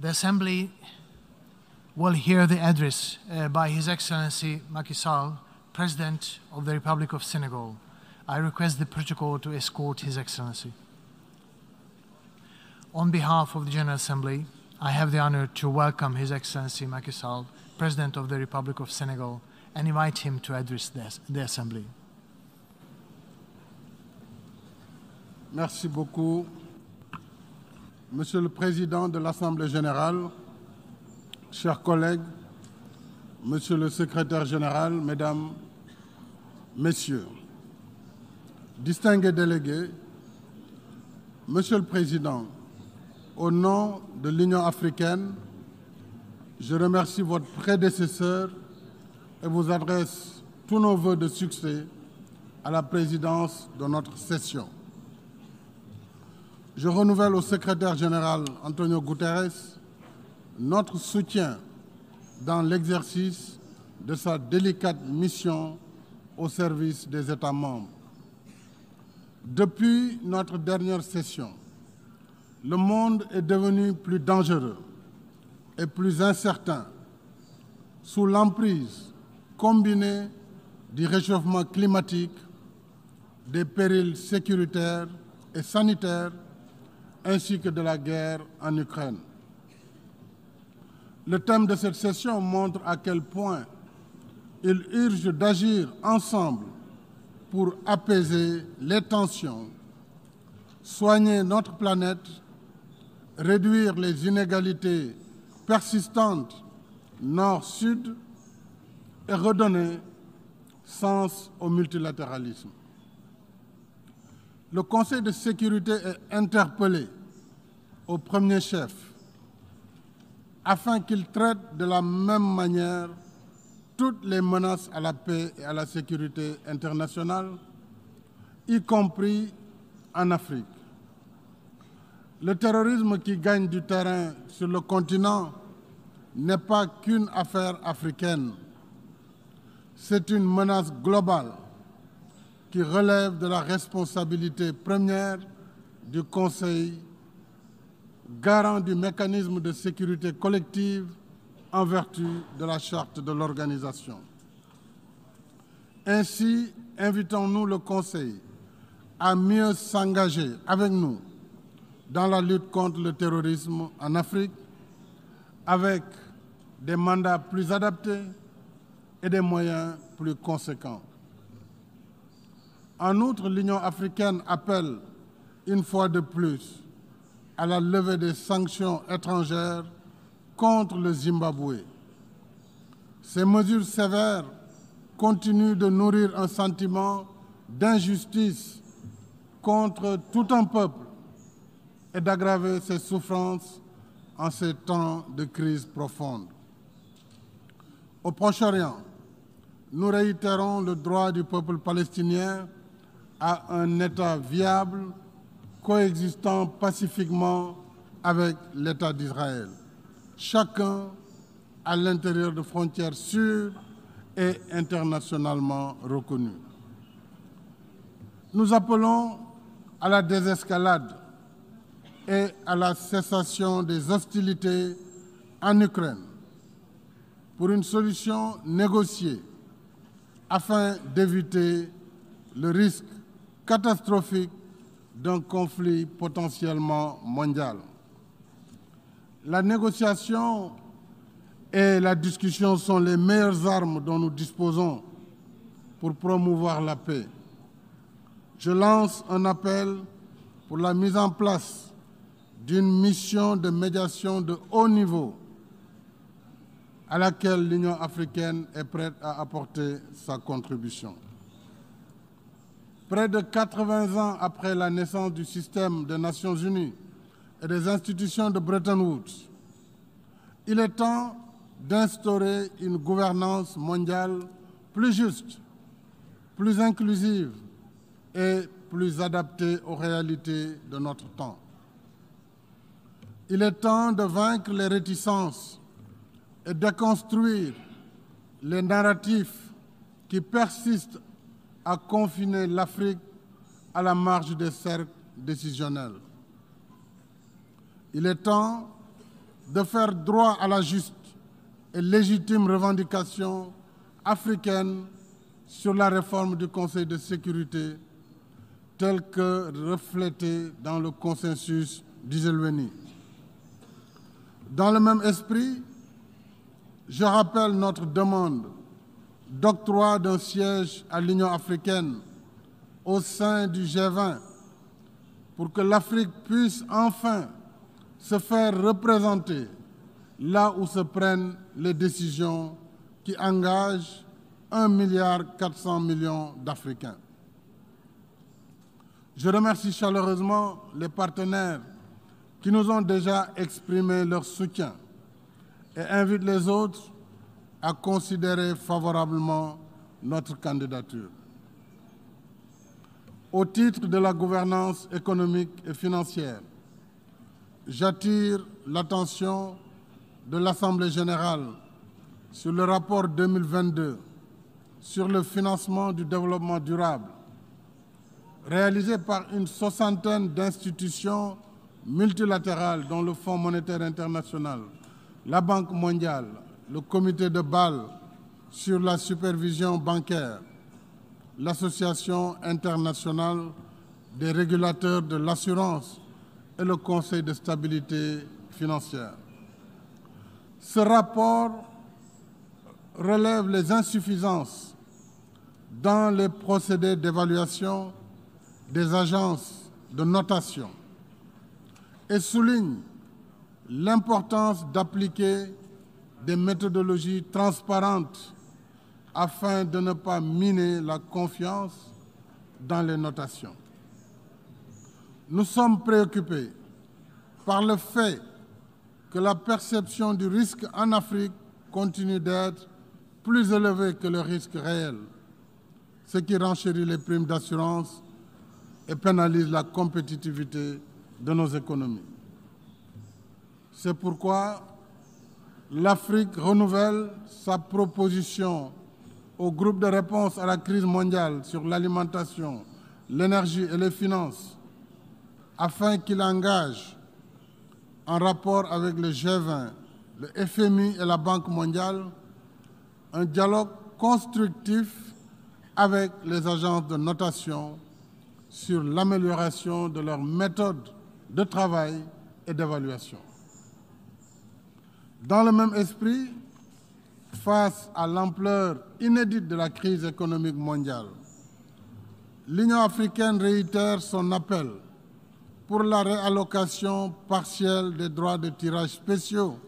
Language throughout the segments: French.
The Assembly will hear the address uh, by His Excellency Macky Sall, President of the Republic of Senegal. I request the protocol to escort His Excellency. On behalf of the General Assembly, I have the honor to welcome His Excellency Macky Sall, President of the Republic of Senegal, and invite him to address the, the Assembly. Merci beaucoup. Monsieur le Président de l'Assemblée générale, chers collègues, Monsieur le Secrétaire général, Mesdames, Messieurs, distingués délégués, Monsieur le Président, au nom de l'Union africaine, je remercie votre prédécesseur et vous adresse tous nos voeux de succès à la présidence de notre session. Je renouvelle au secrétaire général Antonio Guterres notre soutien dans l'exercice de sa délicate mission au service des États membres. Depuis notre dernière session, le monde est devenu plus dangereux et plus incertain sous l'emprise combinée du réchauffement climatique, des périls sécuritaires et sanitaires, ainsi que de la guerre en Ukraine. Le thème de cette session montre à quel point il urge d'agir ensemble pour apaiser les tensions, soigner notre planète, réduire les inégalités persistantes nord-sud et redonner sens au multilatéralisme. Le Conseil de sécurité est interpellé au premier chef afin qu'il traite de la même manière toutes les menaces à la paix et à la sécurité internationale, y compris en Afrique. Le terrorisme qui gagne du terrain sur le continent n'est pas qu'une affaire africaine. C'est une menace globale qui relève de la responsabilité première du Conseil, garant du mécanisme de sécurité collective en vertu de la charte de l'organisation. Ainsi, invitons-nous le Conseil à mieux s'engager avec nous dans la lutte contre le terrorisme en Afrique avec des mandats plus adaptés et des moyens plus conséquents. En outre, l'Union africaine appelle une fois de plus à la levée des sanctions étrangères contre le Zimbabwe. Ces mesures sévères continuent de nourrir un sentiment d'injustice contre tout un peuple et d'aggraver ses souffrances en ces temps de crise profonde. Au Proche-Orient, nous réitérons le droit du peuple palestinien à un État viable, coexistant pacifiquement avec l'État d'Israël, chacun à l'intérieur de frontières sûres et internationalement reconnues. Nous appelons à la désescalade et à la cessation des hostilités en Ukraine pour une solution négociée afin d'éviter le risque catastrophique d'un conflit potentiellement mondial. La négociation et la discussion sont les meilleures armes dont nous disposons pour promouvoir la paix. Je lance un appel pour la mise en place d'une mission de médiation de haut niveau à laquelle l'Union africaine est prête à apporter sa contribution. Près de 80 ans après la naissance du système des Nations Unies et des institutions de Bretton Woods, il est temps d'instaurer une gouvernance mondiale plus juste, plus inclusive et plus adaptée aux réalités de notre temps. Il est temps de vaincre les réticences et de construire les narratifs qui persistent à confiner l'Afrique à la marge des cercles décisionnels. Il est temps de faire droit à la juste et légitime revendication africaine sur la réforme du Conseil de sécurité telle que reflétée dans le consensus d'Iselweni. Dans le même esprit, je rappelle notre demande d'octroi d'un siège à l'Union africaine au sein du G20 pour que l'Afrique puisse enfin se faire représenter là où se prennent les décisions qui engagent 1,4 milliard d'Africains. Je remercie chaleureusement les partenaires qui nous ont déjà exprimé leur soutien et invite les autres à considérer favorablement notre candidature. Au titre de la gouvernance économique et financière, j'attire l'attention de l'Assemblée générale sur le rapport 2022 sur le financement du développement durable, réalisé par une soixantaine d'institutions multilatérales dont le Fonds monétaire international, la Banque mondiale, le comité de Bâle sur la supervision bancaire, l'Association internationale des régulateurs de l'assurance et le Conseil de stabilité financière. Ce rapport relève les insuffisances dans les procédés d'évaluation des agences de notation et souligne l'importance d'appliquer des méthodologies transparentes afin de ne pas miner la confiance dans les notations. Nous sommes préoccupés par le fait que la perception du risque en Afrique continue d'être plus élevée que le risque réel, ce qui renchérit les primes d'assurance et pénalise la compétitivité de nos économies. C'est pourquoi l'Afrique renouvelle sa proposition au groupe de réponse à la crise mondiale sur l'alimentation, l'énergie et les finances afin qu'il engage, en rapport avec le G20, le FMI et la Banque mondiale, un dialogue constructif avec les agences de notation sur l'amélioration de leurs méthodes de travail et d'évaluation. Dans le même esprit, face à l'ampleur inédite de la crise économique mondiale, l'Union africaine réitère son appel pour la réallocation partielle des droits de tirage spéciaux,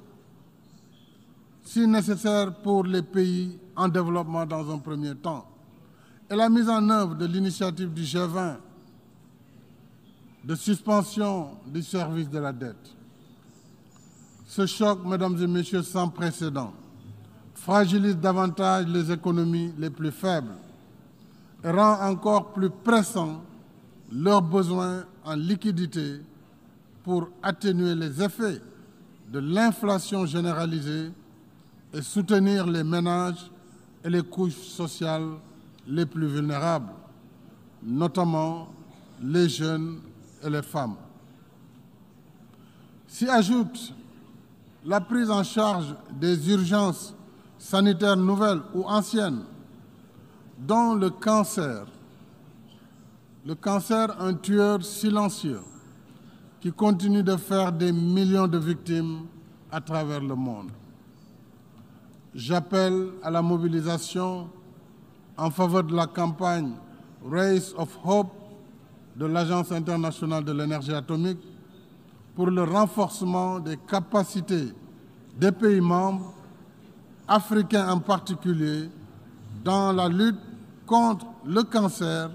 si nécessaire pour les pays en développement dans un premier temps, et la mise en œuvre de l'initiative du G20 de suspension du service de la dette. Ce choc, mesdames et messieurs, sans précédent, fragilise davantage les économies les plus faibles et rend encore plus pressant leurs besoins en liquidité pour atténuer les effets de l'inflation généralisée et soutenir les ménages et les couches sociales les plus vulnérables, notamment les jeunes et les femmes. S'y ajoute la prise en charge des urgences sanitaires nouvelles ou anciennes, dont le cancer. Le cancer, un tueur silencieux qui continue de faire des millions de victimes à travers le monde. J'appelle à la mobilisation en faveur de la campagne Race of Hope de l'Agence internationale de l'énergie atomique pour le renforcement des capacités des pays membres, africains en particulier, dans la lutte contre le cancer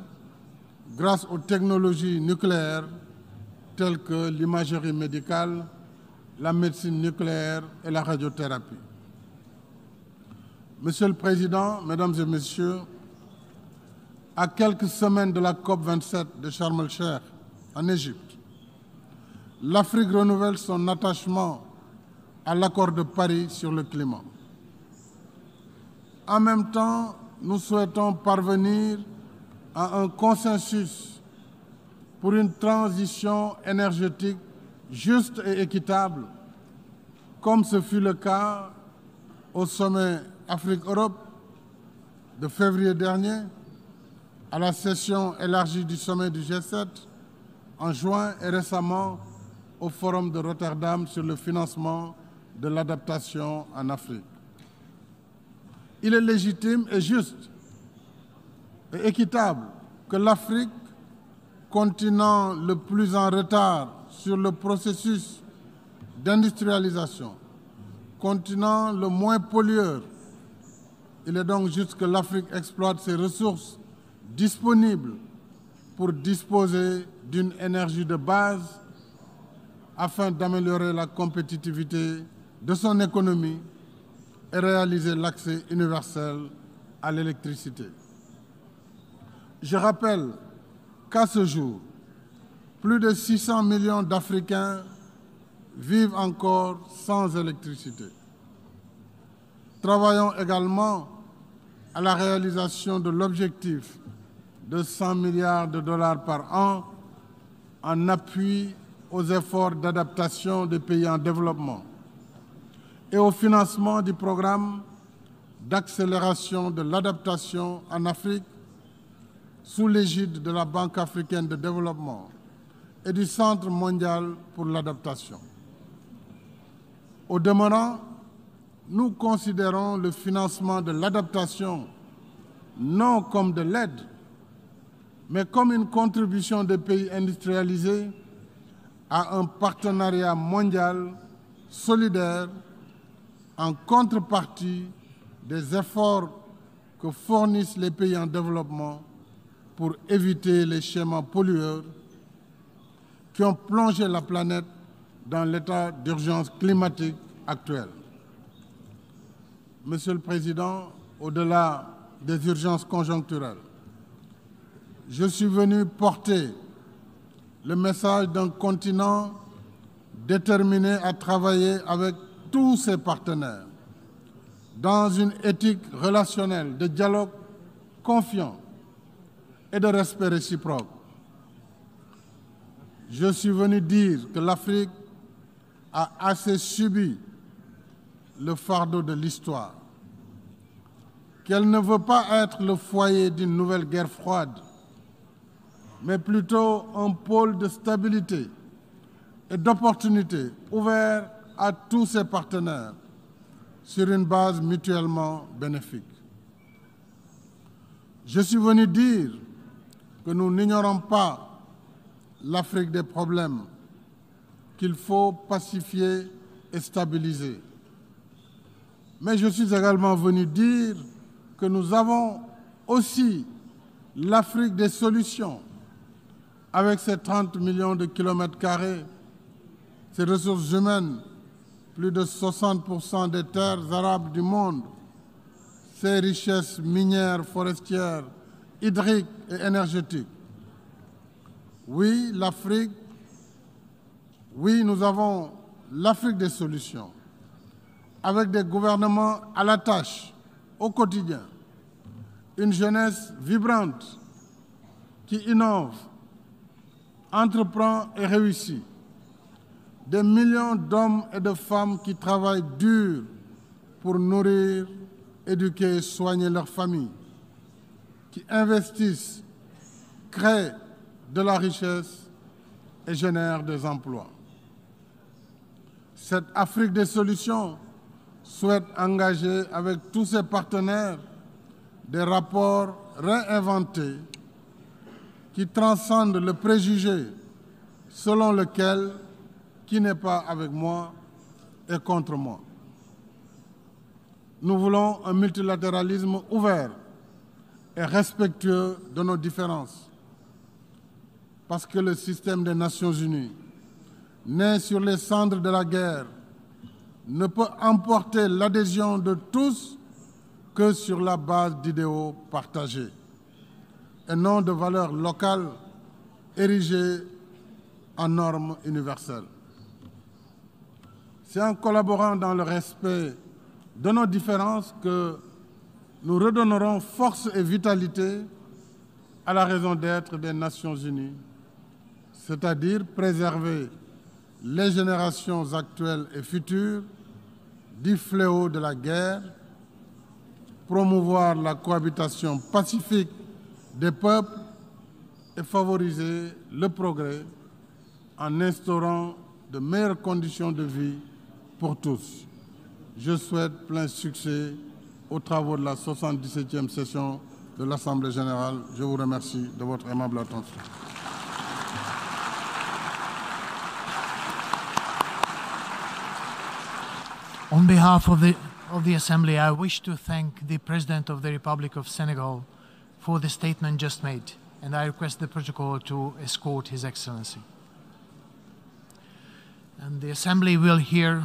grâce aux technologies nucléaires telles que l'imagerie médicale, la médecine nucléaire et la radiothérapie. Monsieur le Président, Mesdames et Messieurs, à quelques semaines de la COP27 de Sharm en Égypte, l'Afrique renouvelle son attachement à l'accord de Paris sur le climat. En même temps, nous souhaitons parvenir à un consensus pour une transition énergétique juste et équitable comme ce fut le cas au sommet Afrique-Europe de février dernier, à la session élargie du sommet du G7 en juin et récemment au Forum de Rotterdam sur le financement de l'adaptation en Afrique. Il est légitime et juste et équitable que l'Afrique, continent le plus en retard sur le processus d'industrialisation, continent le moins pollueur, il est donc juste que l'Afrique exploite ses ressources disponibles pour disposer d'une énergie de base afin d'améliorer la compétitivité de son économie et réaliser l'accès universel à l'électricité. Je rappelle qu'à ce jour, plus de 600 millions d'Africains vivent encore sans électricité. Travaillons également à la réalisation de l'objectif de 100 milliards de dollars par an en appui aux efforts d'adaptation des pays en développement et au financement du programme d'accélération de l'adaptation en Afrique sous l'égide de la Banque africaine de développement et du Centre mondial pour l'adaptation. Au demeurant, nous considérons le financement de l'adaptation non comme de l'aide, mais comme une contribution des pays industrialisés à un partenariat mondial solidaire en contrepartie des efforts que fournissent les pays en développement pour éviter les schémas pollueurs qui ont plongé la planète dans l'état d'urgence climatique actuel. Monsieur le Président, au-delà des urgences conjoncturelles, je suis venu porter le message d'un continent déterminé à travailler avec tous ses partenaires dans une éthique relationnelle de dialogue confiant et de respect réciproque. Je suis venu dire que l'Afrique a assez subi le fardeau de l'histoire, qu'elle ne veut pas être le foyer d'une nouvelle guerre froide, mais plutôt un pôle de stabilité et d'opportunité ouvert à tous ses partenaires sur une base mutuellement bénéfique. Je suis venu dire que nous n'ignorons pas l'Afrique des problèmes qu'il faut pacifier et stabiliser. Mais je suis également venu dire que nous avons aussi l'Afrique des solutions avec ses 30 millions de kilomètres carrés, ses ressources humaines, plus de 60% des terres arabes du monde, ses richesses minières, forestières, hydriques et énergétiques. Oui, l'Afrique, oui, nous avons l'Afrique des solutions, avec des gouvernements à la tâche, au quotidien, une jeunesse vibrante qui innove, entreprend et réussit, des millions d'hommes et de femmes qui travaillent dur pour nourrir, éduquer et soigner leurs familles, qui investissent, créent de la richesse et génèrent des emplois. Cette Afrique des solutions souhaite engager avec tous ses partenaires des rapports réinventés qui transcendent le préjugé selon lequel qui n'est pas avec moi est contre moi. Nous voulons un multilatéralisme ouvert et respectueux de nos différences, parce que le système des Nations Unies, né sur les cendres de la guerre, ne peut emporter l'adhésion de tous que sur la base d'idéaux partagés et non de valeurs locales érigées en normes universelles. C'est en collaborant dans le respect de nos différences que nous redonnerons force et vitalité à la raison d'être des Nations Unies, c'est-à-dire préserver les générations actuelles et futures du fléau de la guerre, promouvoir la cohabitation pacifique des peuples et favoriser le progrès en instaurant de meilleures conditions de vie pour tous. Je souhaite plein succès aux travaux de la 77e session de l'Assemblée générale. Je vous remercie de votre aimable attention. On behalf of the, of the Assembly, I wish to thank the President of the Republic of Senegal for the statement just made, and I request the protocol to escort His Excellency. And the Assembly will hear